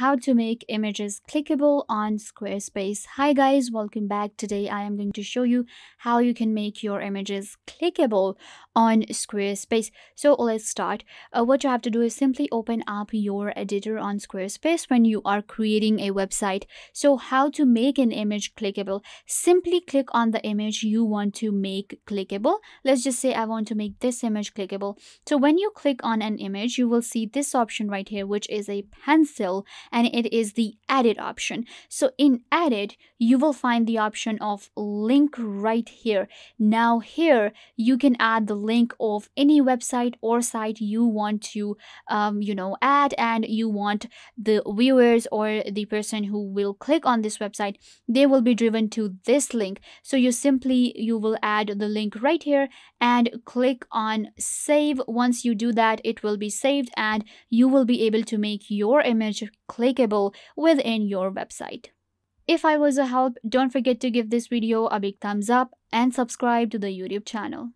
how to make images clickable on Squarespace. Hi guys, welcome back. Today I am going to show you how you can make your images clickable on Squarespace. So let's start. Uh, what you have to do is simply open up your editor on Squarespace when you are creating a website. So how to make an image clickable? Simply click on the image you want to make clickable. Let's just say I want to make this image clickable. So when you click on an image, you will see this option right here, which is a pencil and it is the edit option. So in edit, you will find the option of link right here. Now here, you can add the link of any website or site you want to, um, you know, add and you want the viewers or the person who will click on this website, they will be driven to this link. So you simply, you will add the link right here and click on save. Once you do that, it will be saved and you will be able to make your image clickable within your website. If I was a help, don't forget to give this video a big thumbs up and subscribe to the YouTube channel.